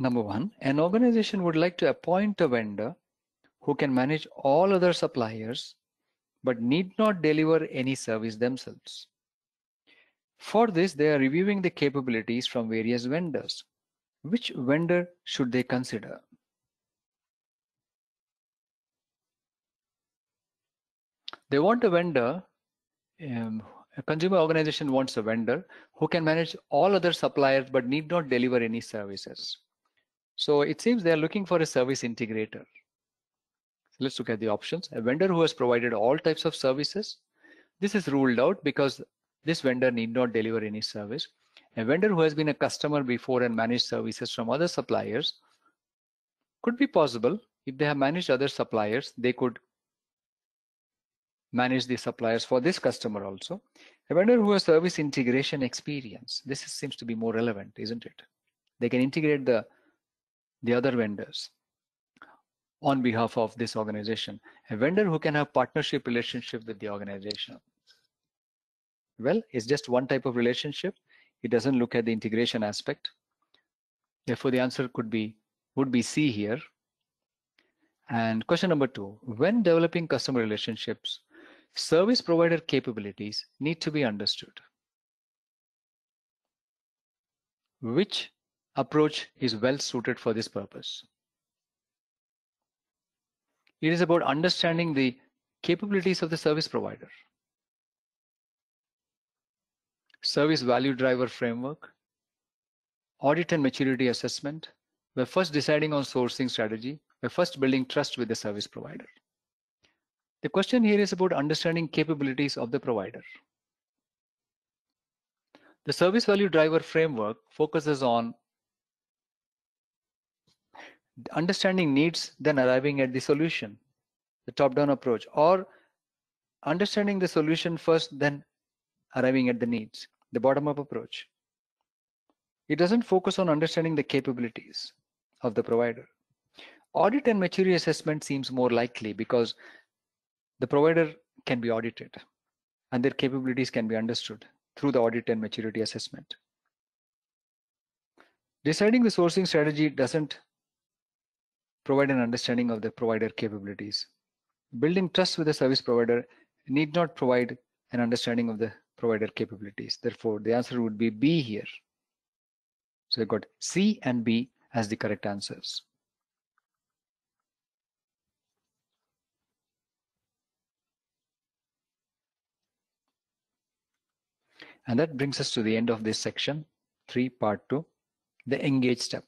Number one, an organization would like to appoint a vendor who can manage all other suppliers but need not deliver any service themselves. For this, they are reviewing the capabilities from various vendors. Which vendor should they consider? They want a vendor, um, a consumer organization wants a vendor who can manage all other suppliers but need not deliver any services. So it seems they're looking for a service integrator. So let's look at the options. A vendor who has provided all types of services. This is ruled out because this vendor need not deliver any service. A vendor who has been a customer before and managed services from other suppliers could be possible. If they have managed other suppliers, they could manage the suppliers for this customer also. A vendor who has service integration experience. This seems to be more relevant, isn't it? They can integrate the, the other vendors on behalf of this organization. A vendor who can have partnership relationship with the organization. Well, it's just one type of relationship. It doesn't look at the integration aspect. Therefore, the answer could be would be C here. And question number two, when developing customer relationships, service provider capabilities need to be understood. Which approach is well suited for this purpose? It is about understanding the capabilities of the service provider. Service value driver framework, audit and maturity assessment. We're first deciding on sourcing strategy. We're first building trust with the service provider. The question here is about understanding capabilities of the provider. The service value driver framework focuses on understanding needs, then arriving at the solution, the top-down approach, or understanding the solution first, then arriving at the needs, the bottom-up approach. It doesn't focus on understanding the capabilities of the provider. Audit and maturity assessment seems more likely because the provider can be audited and their capabilities can be understood through the audit and maturity assessment. Deciding the sourcing strategy doesn't provide an understanding of the provider capabilities. Building trust with the service provider need not provide an understanding of the provider capabilities. Therefore, the answer would be B here. So I got C and B as the correct answers. And that brings us to the end of this section, three, part two, the engage step.